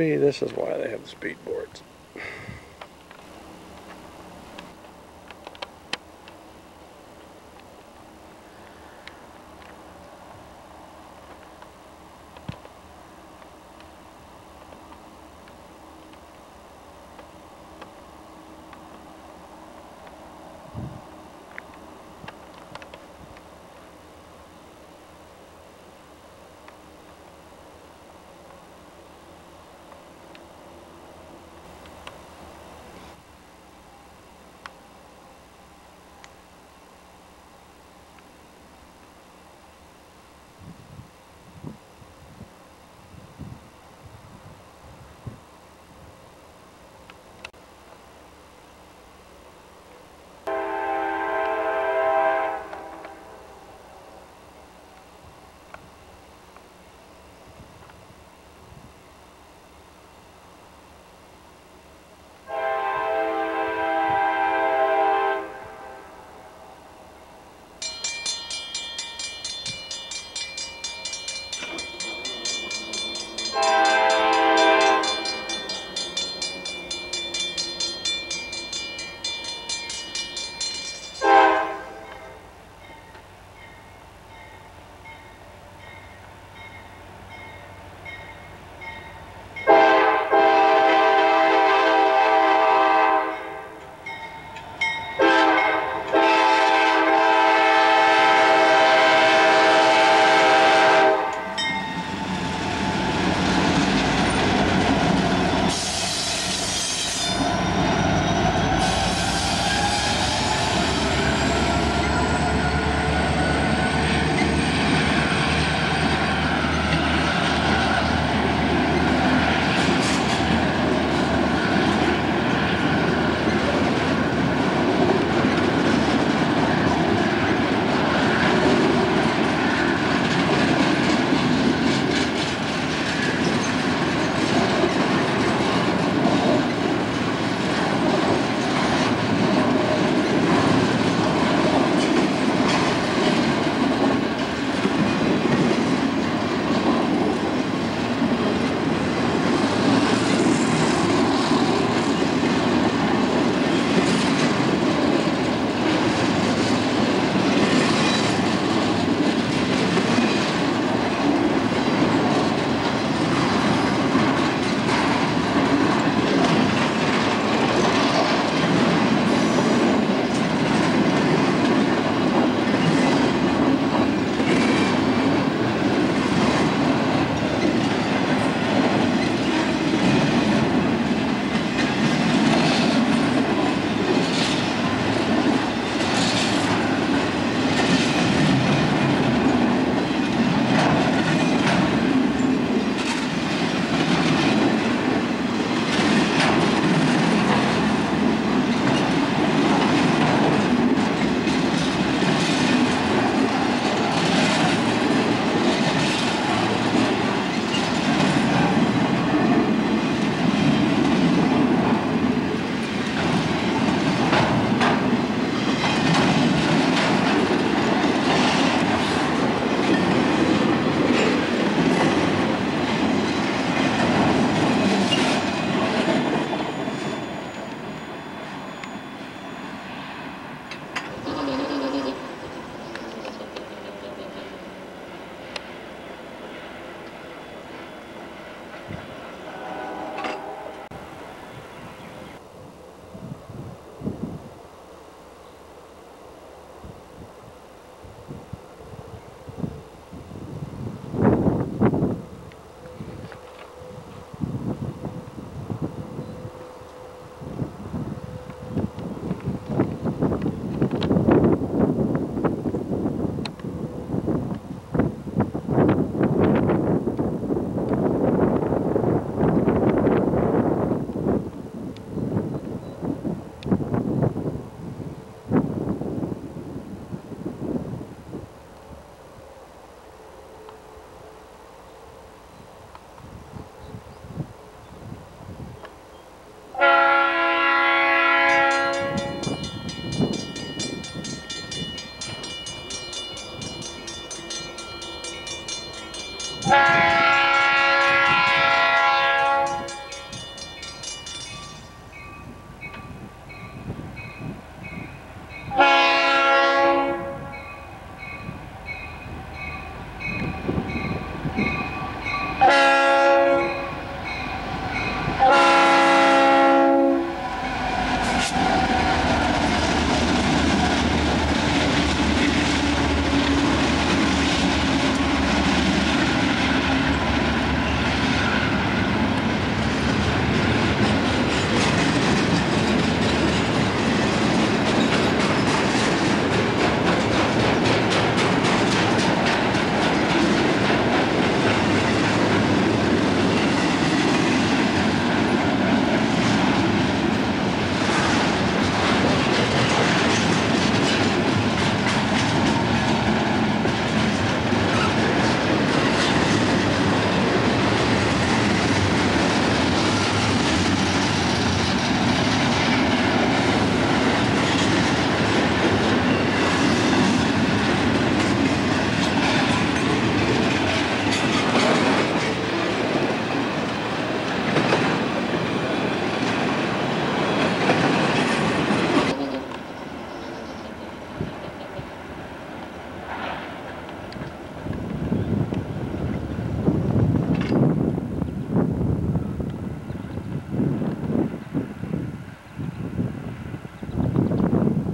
This is why they have the speed board.